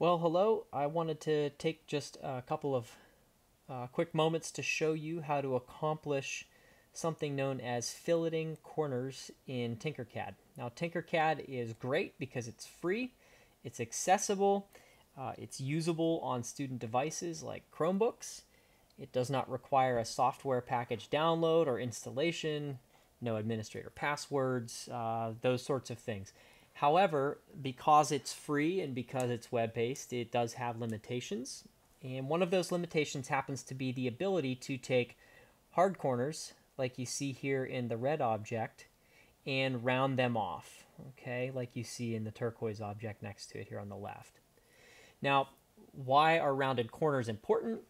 Well, hello. I wanted to take just a couple of uh, quick moments to show you how to accomplish something known as filleting corners in Tinkercad. Now, Tinkercad is great because it's free, it's accessible, uh, it's usable on student devices like Chromebooks. It does not require a software package download or installation, no administrator passwords, uh, those sorts of things. However, because it's free and because it's web-based, it does have limitations. And one of those limitations happens to be the ability to take hard corners, like you see here in the red object, and round them off, okay, like you see in the turquoise object next to it here on the left. Now, why are rounded corners important?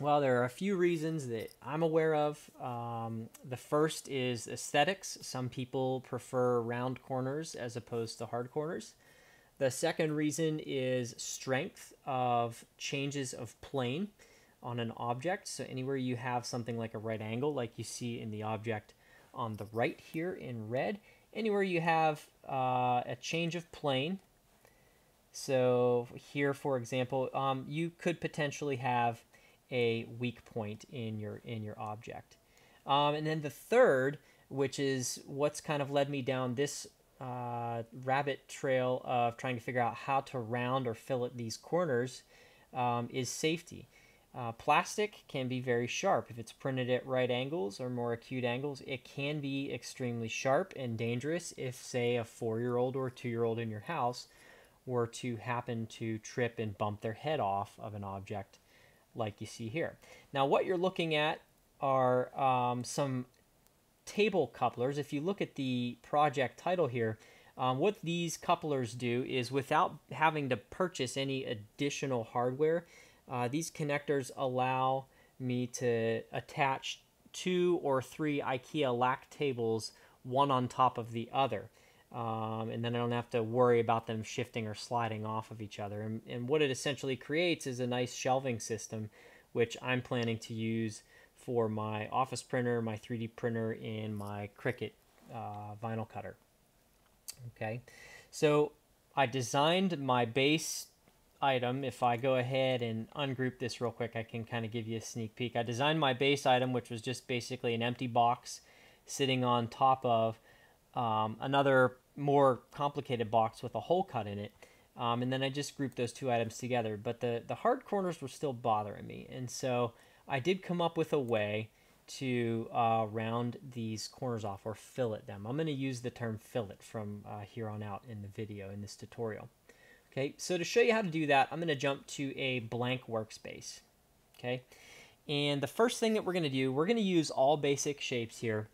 Well, there are a few reasons that I'm aware of. Um, the first is aesthetics. Some people prefer round corners as opposed to hard corners. The second reason is strength of changes of plane on an object. So anywhere you have something like a right angle, like you see in the object on the right here in red, anywhere you have uh, a change of plane. So here, for example, um, you could potentially have a weak point in your in your object. Um, and then the third, which is what's kind of led me down this uh, rabbit trail of trying to figure out how to round or fillet these corners, um, is safety. Uh, plastic can be very sharp. If it's printed at right angles or more acute angles, it can be extremely sharp and dangerous if, say, a four-year-old or two-year-old in your house were to happen to trip and bump their head off of an object like you see here. Now what you're looking at are um, some table couplers. If you look at the project title here, um, what these couplers do is without having to purchase any additional hardware, uh, these connectors allow me to attach two or three IKEA Lack tables one on top of the other um, and then I don't have to worry about them shifting or sliding off of each other. And, and what it essentially creates is a nice shelving system, which I'm planning to use for my office printer, my 3D printer, and my Cricut uh, vinyl cutter. Okay, so I designed my base item. If I go ahead and ungroup this real quick, I can kind of give you a sneak peek. I designed my base item, which was just basically an empty box sitting on top of um, another more complicated box with a hole cut in it. Um, and then I just grouped those two items together. But the, the hard corners were still bothering me. And so I did come up with a way to uh, round these corners off or fillet them. I'm going to use the term fillet from uh, here on out in the video in this tutorial. Okay, so to show you how to do that, I'm going to jump to a blank workspace. Okay, and the first thing that we're going to do, we're going to use all basic shapes here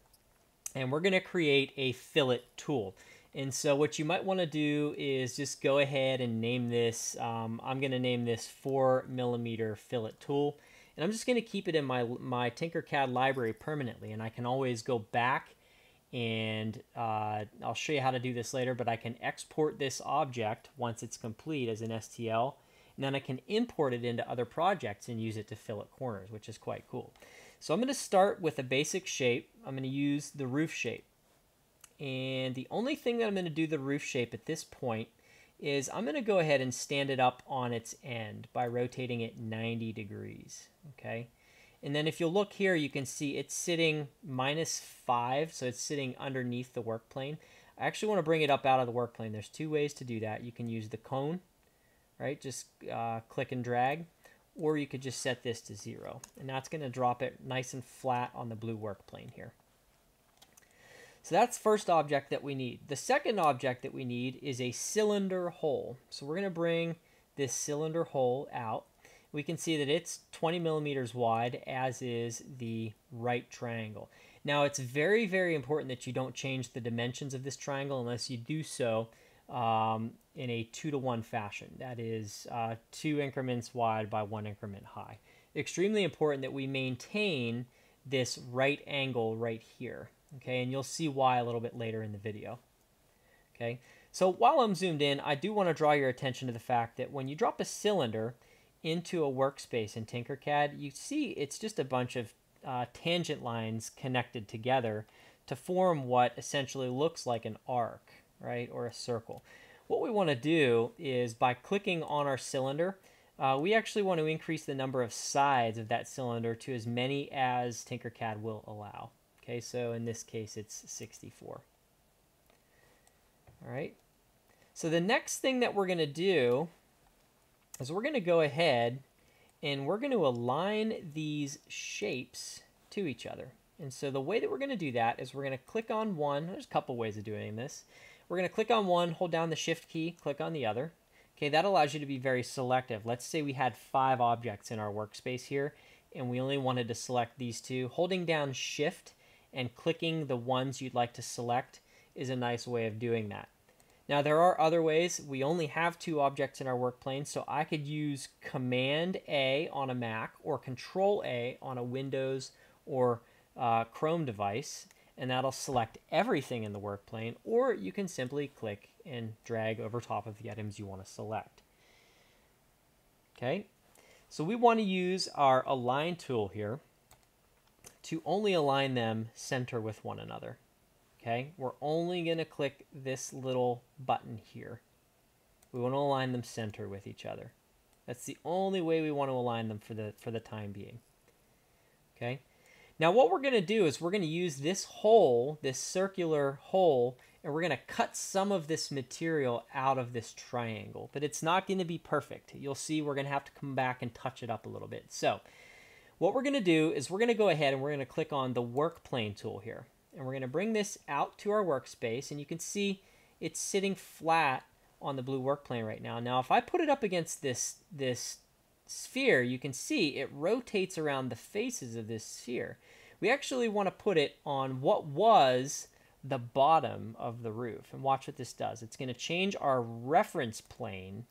and we're going to create a fillet tool. And so what you might want to do is just go ahead and name this, um, I'm going to name this 4 millimeter fillet tool. And I'm just going to keep it in my, my Tinkercad library permanently. And I can always go back and uh, I'll show you how to do this later, but I can export this object once it's complete as an STL. And then I can import it into other projects and use it to fillet corners, which is quite cool. So I'm going to start with a basic shape. I'm going to use the roof shape. And the only thing that I'm going to do the roof shape at this point is I'm going to go ahead and stand it up on its end by rotating it 90 degrees. Okay. And then if you'll look here, you can see it's sitting minus 5, so it's sitting underneath the work plane. I actually want to bring it up out of the work plane. There's two ways to do that. You can use the cone, right? Just uh, click and drag or you could just set this to zero. And that's going to drop it nice and flat on the blue work plane here. So that's first object that we need. The second object that we need is a cylinder hole. So we're going to bring this cylinder hole out. We can see that it's 20 millimeters wide, as is the right triangle. Now it's very, very important that you don't change the dimensions of this triangle unless you do so um, in a two to one fashion. That is uh, two increments wide by one increment high. Extremely important that we maintain this right angle right here. Okay, and you'll see why a little bit later in the video. Okay, so while I'm zoomed in, I do want to draw your attention to the fact that when you drop a cylinder into a workspace in Tinkercad, you see it's just a bunch of uh, tangent lines connected together to form what essentially looks like an arc right, or a circle. what we want to do is by clicking on our cylinder, uh, we actually want to increase the number of sides of that cylinder to as many as Tinkercad will allow. Okay, so in this case it's 64. All right, so the next thing that we're going to do is we're going to go ahead and we're going to align these shapes to each other. And so the way that we're going to do that is we're going to click on one. There's a couple ways of doing this. We're going to click on one, hold down the shift key, click on the other. Okay, that allows you to be very selective. Let's say we had five objects in our workspace here and we only wanted to select these two. Holding down shift and clicking the ones you'd like to select is a nice way of doing that. Now there are other ways. We only have two objects in our work plane, so I could use Command A on a Mac or Control A on a Windows or uh, Chrome device, and that'll select everything in the work plane, or you can simply click and drag over top of the items you want to select. Okay, so we want to use our Align tool here to only align them center with one another. Okay, we're only going to click this little button here. We want to align them center with each other. That's the only way we want to align them for the for the time being. Okay. Now what we're going to do is we're going to use this hole, this circular hole, and we're going to cut some of this material out of this triangle. But it's not going to be perfect. You'll see we're going to have to come back and touch it up a little bit. So what we're going to do is we're going to go ahead and we're going to click on the work plane tool here and we're going to bring this out to our workspace and you can see it's sitting flat on the blue work plane right now. Now if I put it up against this this sphere you can see it rotates around the faces of this sphere. We actually want to put it on what was the bottom of the roof and watch what this does. It's going to change our reference plane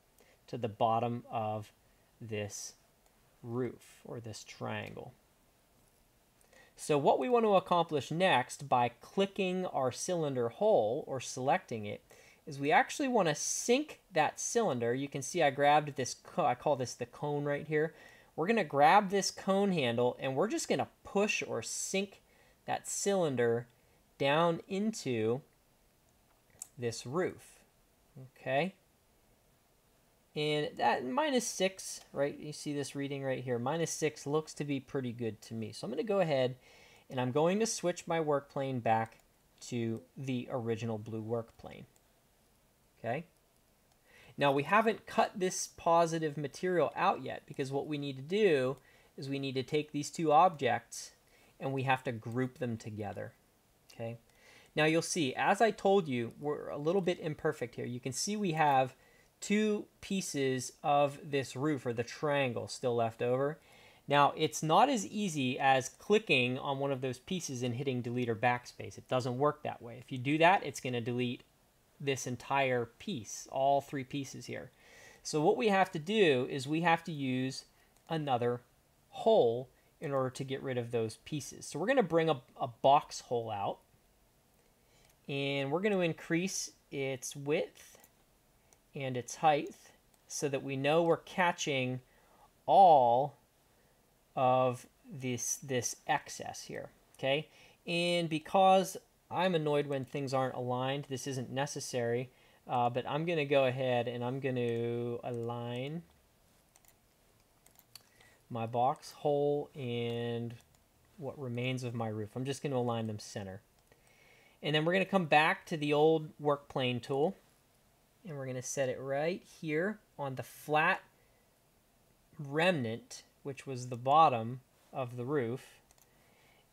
to the bottom of this roof or this triangle. So what we want to accomplish next by clicking our cylinder hole or selecting it is we actually want to sink that cylinder. You can see I grabbed this, I call this the cone right here. We're going to grab this cone handle and we're just going to push or sink that cylinder down into this roof. Okay. And that minus 6, right, you see this reading right here, minus 6 looks to be pretty good to me. So I'm going to go ahead and I'm going to switch my work plane back to the original blue work plane. Okay. Now we haven't cut this positive material out yet because what we need to do is we need to take these two objects and we have to group them together. Okay. Now you'll see, as I told you, we're a little bit imperfect here. You can see we have two pieces of this roof or the triangle still left over. Now, it's not as easy as clicking on one of those pieces and hitting delete or backspace. It doesn't work that way. If you do that, it's going to delete this entire piece, all three pieces here. So what we have to do is we have to use another hole in order to get rid of those pieces. So we're going to bring a, a box hole out and we're going to increase its width and its height so that we know we're catching all of this this excess here okay and because I'm annoyed when things aren't aligned this isn't necessary uh, but I'm gonna go ahead and I'm gonna align my box hole and what remains of my roof I'm just gonna align them center and then we're gonna come back to the old work plane tool and we're going to set it right here on the flat remnant, which was the bottom of the roof.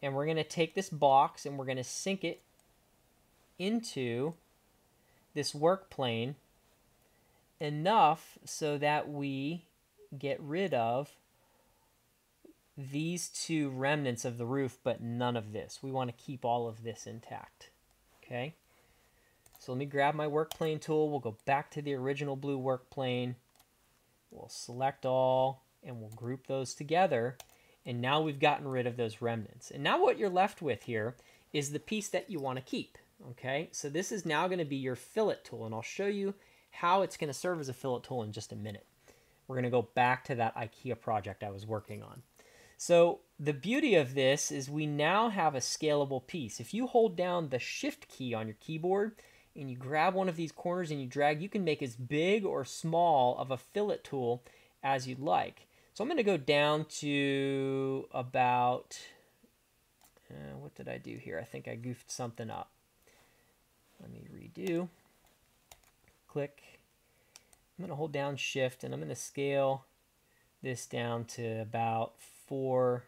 And we're going to take this box and we're going to sink it into this work plane enough so that we get rid of these two remnants of the roof, but none of this. We want to keep all of this intact. Okay? So let me grab my work plane tool. We'll go back to the original blue work plane. We'll select all and we'll group those together. And now we've gotten rid of those remnants. And now what you're left with here is the piece that you want to keep. Okay, so this is now going to be your fillet tool, and I'll show you how it's going to serve as a fillet tool in just a minute. We're going to go back to that IKEA project I was working on. So the beauty of this is we now have a scalable piece. If you hold down the shift key on your keyboard, and you grab one of these corners and you drag, you can make as big or small of a fillet tool as you'd like. So I'm going to go down to about, uh, what did I do here? I think I goofed something up. Let me redo. Click. I'm going to hold down shift and I'm going to scale this down to about four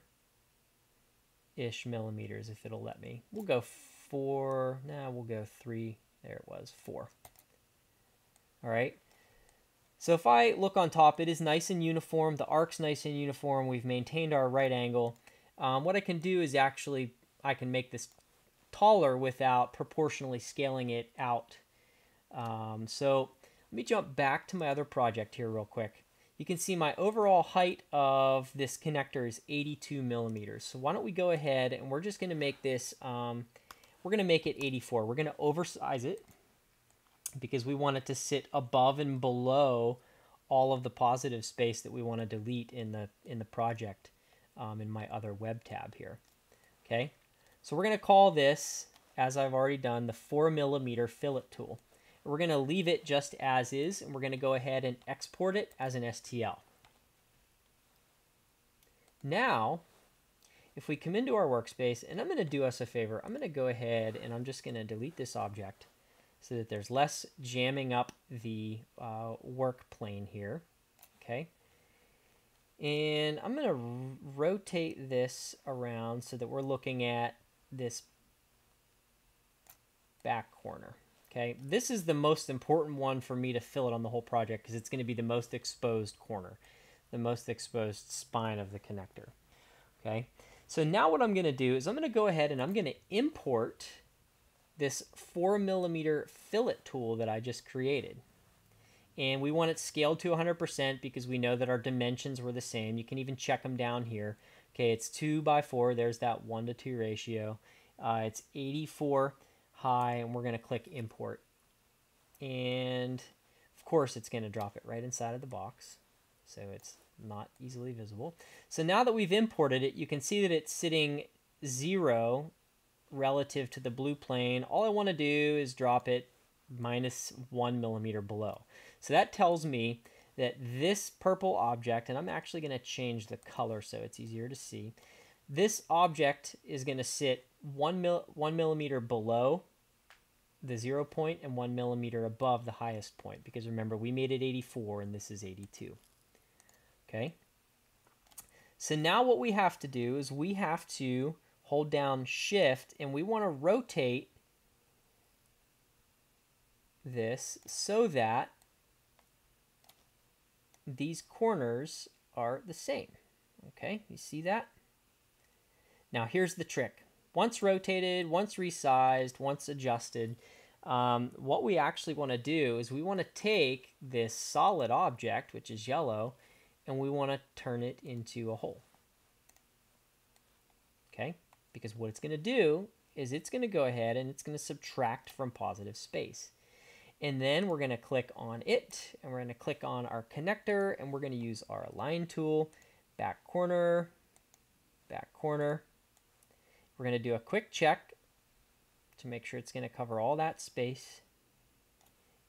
ish millimeters if it'll let me. We'll go four, now nah, we'll go three, there it was, four. All right. So if I look on top, it is nice and uniform. The arc's nice and uniform. We've maintained our right angle. Um, what I can do is actually, I can make this taller without proportionally scaling it out. Um, so let me jump back to my other project here real quick. You can see my overall height of this connector is 82 millimeters. So why don't we go ahead and we're just going to make this, um, we're going to make it 84. We're going to oversize it because we want it to sit above and below all of the positive space that we want to delete in the in the project um, in my other web tab here. Okay, so we're going to call this, as I've already done, the 4 millimeter fillet tool. We're going to leave it just as is, and we're going to go ahead and export it as an STL. Now, if we come into our workspace, and I'm going to do us a favor, I'm going to go ahead and I'm just going to delete this object so that there's less jamming up the uh, work plane here. Okay. And I'm going to rotate this around so that we're looking at this back corner. Okay, this is the most important one for me to fillet on the whole project because it's going to be the most exposed corner, the most exposed spine of the connector. Okay, so now what I'm going to do is I'm going to go ahead and I'm going to import this 4 millimeter fillet tool that I just created. And we want it scaled to 100% because we know that our dimensions were the same. You can even check them down here. Okay, it's 2 by 4. There's that 1 to 2 ratio. Uh, it's 84 high, and we're going to click import. And of course, it's going to drop it right inside of the box, so it's not easily visible. So now that we've imported it, you can see that it's sitting zero relative to the blue plane. All I want to do is drop it minus one millimeter below. So that tells me that this purple object, and I'm actually going to change the color so it's easier to see. This object is going to sit one, mil one millimeter below the zero point and one millimeter above the highest point because remember we made it 84 and this is 82 okay so now what we have to do is we have to hold down shift and we want to rotate this so that these corners are the same okay you see that now here's the trick once rotated, once resized, once adjusted, um, what we actually want to do is we want to take this solid object, which is yellow, and we want to turn it into a hole. Okay? Because what it's going to do is it's going to go ahead and it's going to subtract from positive space. And then we're going to click on it, and we're going to click on our connector, and we're going to use our align tool, back corner, back corner, we're going to do a quick check to make sure it's going to cover all that space.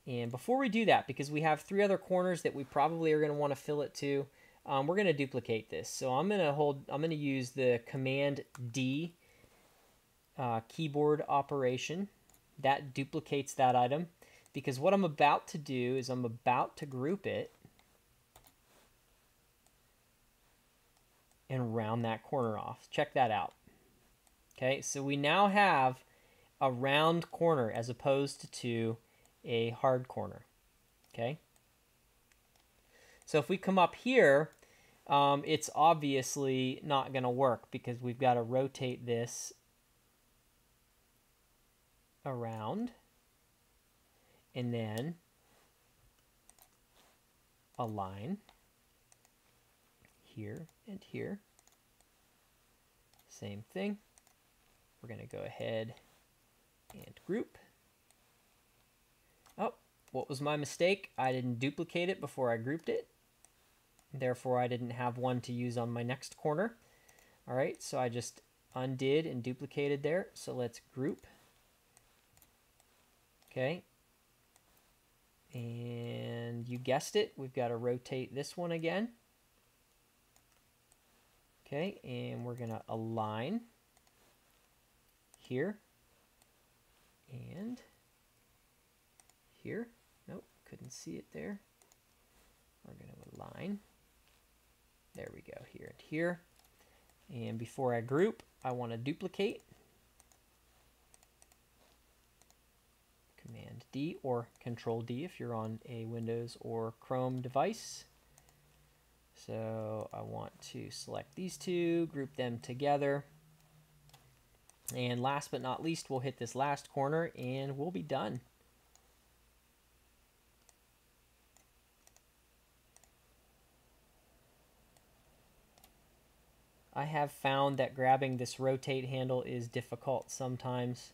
And before we do that, because we have three other corners that we probably are going to want to fillet to, um, we're going to duplicate this. So I'm going to hold, I'm going to use the Command D uh, keyboard operation. That duplicates that item because what I'm about to do is I'm about to group it and round that corner off. Check that out. Okay, so we now have a round corner as opposed to a hard corner. Okay, so if we come up here, um, it's obviously not going to work because we've got to rotate this around and then align here and here. Same thing. We're going to go ahead and group. Oh, what was my mistake? I didn't duplicate it before I grouped it. Therefore, I didn't have one to use on my next corner. All right, so I just undid and duplicated there. So let's group. Okay. And you guessed it, we've got to rotate this one again. Okay, and we're going to align here and here. Nope, couldn't see it there. We're going to align. There we go, here and here. And before I group, I want to duplicate. Command D or Control D if you're on a Windows or Chrome device. So I want to select these two, group them together. And last but not least, we'll hit this last corner and we'll be done. I have found that grabbing this rotate handle is difficult sometimes.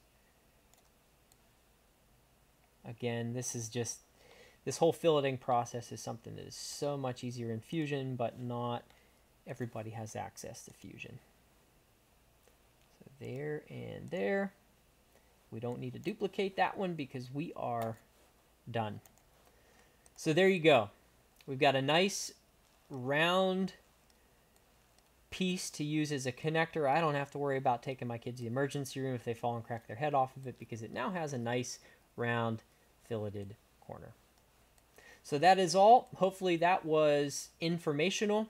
Again, this is just, this whole filleting process is something that is so much easier in Fusion, but not everybody has access to Fusion. So there and there. We don't need to duplicate that one because we are done. So there you go. We've got a nice round piece to use as a connector. I don't have to worry about taking my kids to the emergency room if they fall and crack their head off of it because it now has a nice round filleted corner. So that is all. Hopefully that was informational.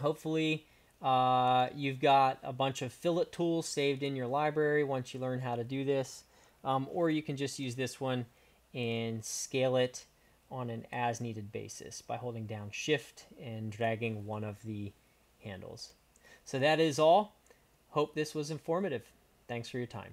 Hopefully uh, you've got a bunch of fillet tools saved in your library once you learn how to do this. Um, or you can just use this one and scale it on an as needed basis by holding down shift and dragging one of the handles. So that is all. Hope this was informative. Thanks for your time.